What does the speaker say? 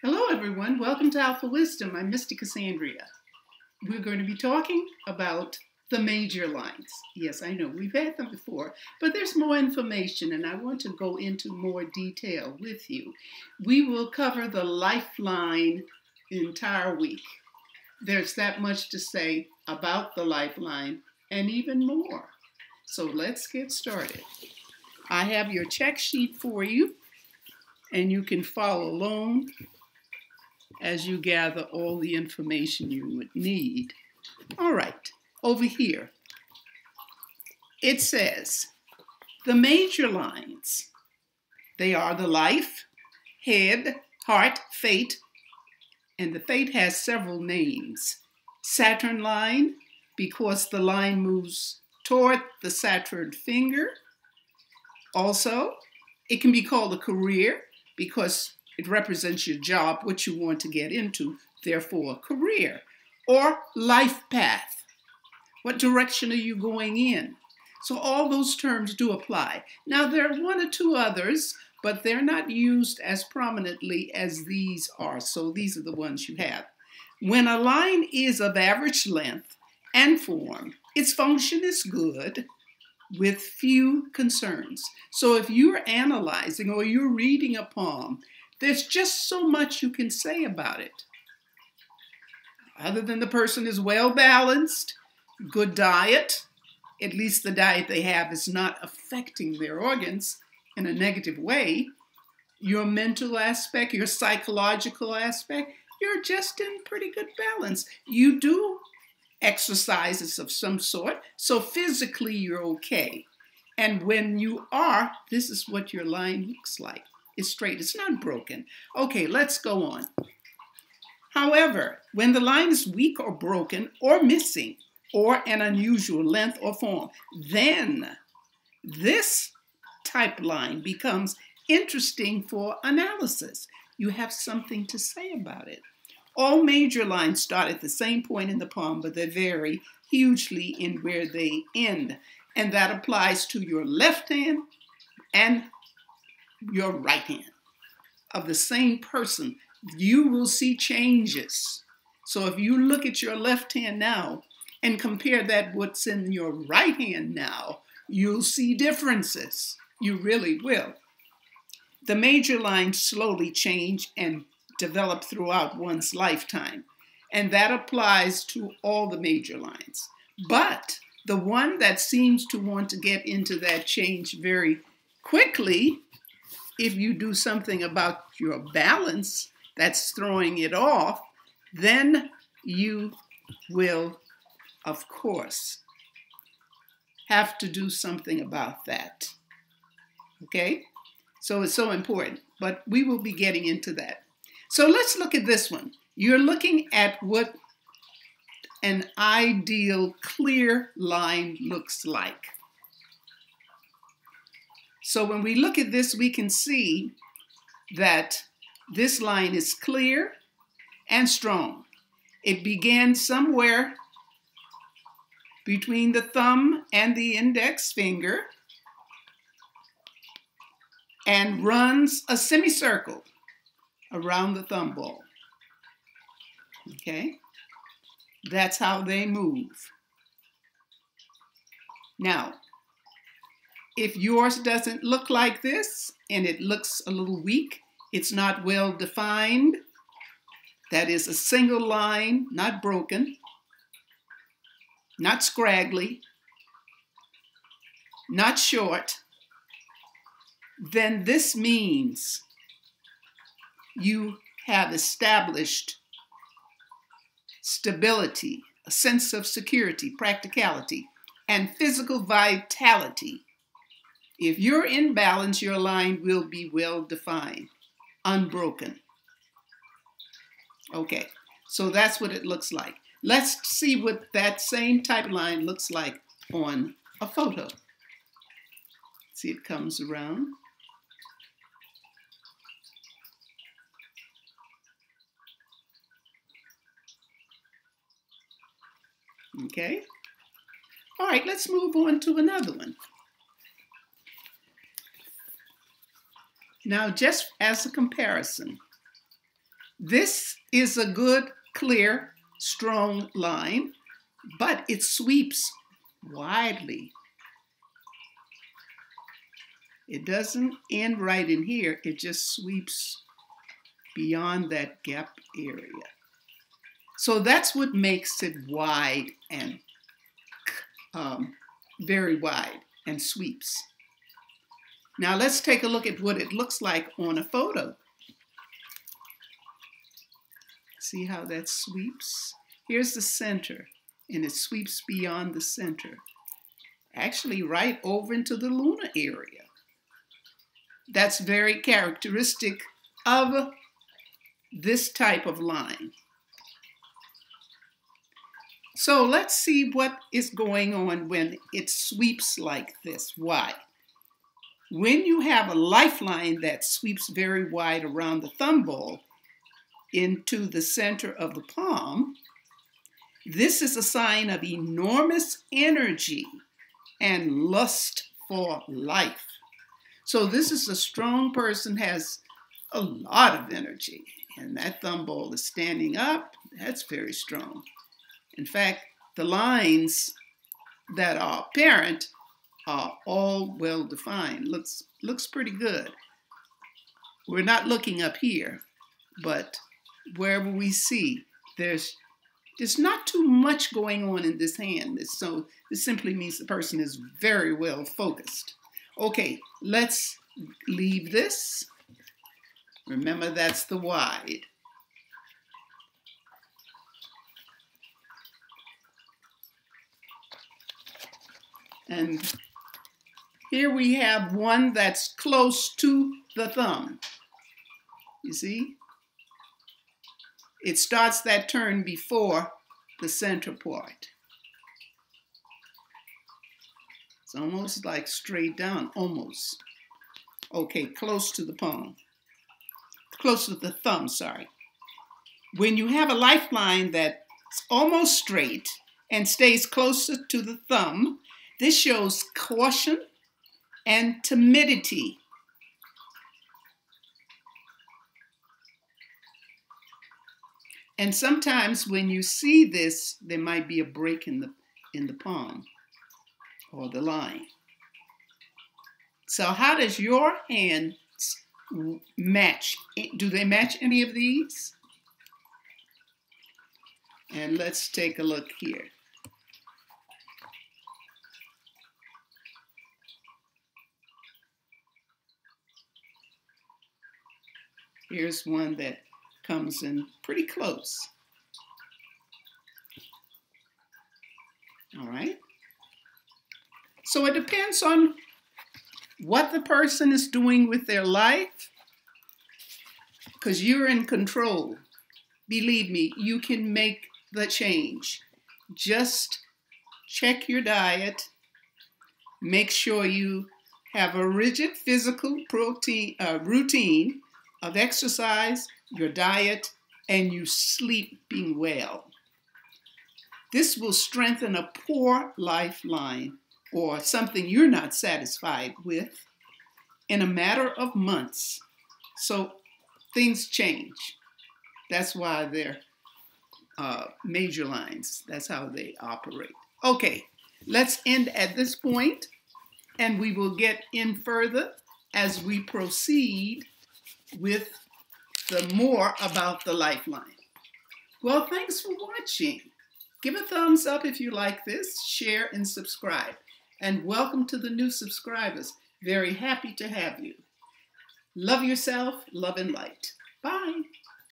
Hello, everyone. Welcome to Alpha Wisdom. I'm Mystic Cassandria. We're going to be talking about the major lines. Yes, I know we've had them before, but there's more information, and I want to go into more detail with you. We will cover the lifeline the entire week. There's that much to say about the lifeline and even more. So let's get started. I have your check sheet for you, and you can follow along as you gather all the information you would need. All right, over here, it says the major lines. They are the life, head, heart, fate, and the fate has several names. Saturn line, because the line moves toward the Saturn finger. Also, it can be called a career because it represents your job, what you want to get into, therefore, career. Or life path. What direction are you going in? So all those terms do apply. Now, there are one or two others, but they're not used as prominently as these are. So these are the ones you have. When a line is of average length and form, its function is good with few concerns. So if you're analyzing or you're reading a palm there's just so much you can say about it. Other than the person is well balanced, good diet, at least the diet they have is not affecting their organs in a negative way, your mental aspect, your psychological aspect, you're just in pretty good balance. You do exercises of some sort, so physically you're okay. And when you are, this is what your line looks like is straight. It's not broken. Okay, let's go on. However, when the line is weak or broken or missing or an unusual length or form, then this type line becomes interesting for analysis. You have something to say about it. All major lines start at the same point in the palm, but they vary hugely in where they end. And that applies to your left hand and your right hand of the same person, you will see changes. So if you look at your left hand now and compare that what's in your right hand now, you'll see differences. You really will. The major lines slowly change and develop throughout one's lifetime, and that applies to all the major lines. But the one that seems to want to get into that change very quickly if you do something about your balance that's throwing it off, then you will, of course, have to do something about that. Okay? So it's so important, but we will be getting into that. So let's look at this one. You're looking at what an ideal clear line looks like. So when we look at this, we can see that this line is clear and strong. It began somewhere between the thumb and the index finger and runs a semicircle around the thumb ball. Okay? That's how they move. Now, if yours doesn't look like this and it looks a little weak, it's not well defined, that is a single line, not broken, not scraggly, not short, then this means you have established stability, a sense of security, practicality, and physical vitality if you're in balance, your line will be well defined, unbroken. Okay, so that's what it looks like. Let's see what that same type line looks like on a photo. See, it comes around. Okay. All right, let's move on to another one. Now, just as a comparison, This is a good, clear, strong line, but it sweeps widely. It doesn't end right in here, it just sweeps beyond that gap area. So that's what makes it wide and um, very wide and sweeps. Now let's take a look at what it looks like on a photo. See how that sweeps? Here's the center, and it sweeps beyond the center. Actually, right over into the lunar area. That's very characteristic of this type of line. So let's see what is going on when it sweeps like this. Why? When you have a lifeline that sweeps very wide around the thumb ball into the center of the palm, this is a sign of enormous energy and lust for life. So this is a strong person has a lot of energy and that thumb ball is standing up. That's very strong. In fact, the lines that are apparent are all well defined. Looks, looks pretty good. We're not looking up here, but wherever we see, there's there's not too much going on in this hand. So this simply means the person is very well focused. Okay, let's leave this. Remember that's the wide. And here we have one that's close to the thumb. You see? It starts that turn before the center part. It's almost like straight down, almost. Okay, close to the palm. Close to the thumb, sorry. When you have a lifeline that's almost straight and stays closer to the thumb, this shows caution and timidity. And sometimes when you see this, there might be a break in the, in the palm or the line. So how does your hand match? Do they match any of these? And let's take a look here. Here's one that comes in pretty close. All right. So it depends on what the person is doing with their life because you're in control. Believe me, you can make the change. Just check your diet. Make sure you have a rigid physical protein, uh, routine of exercise, your diet, and you sleeping well. This will strengthen a poor lifeline or something you're not satisfied with in a matter of months. So things change. That's why they're uh, major lines. That's how they operate. Okay, let's end at this point and we will get in further as we proceed with the more about the Lifeline. Well, thanks for watching. Give a thumbs up if you like this, share and subscribe. And welcome to the new subscribers. Very happy to have you. Love yourself, love and light. Bye.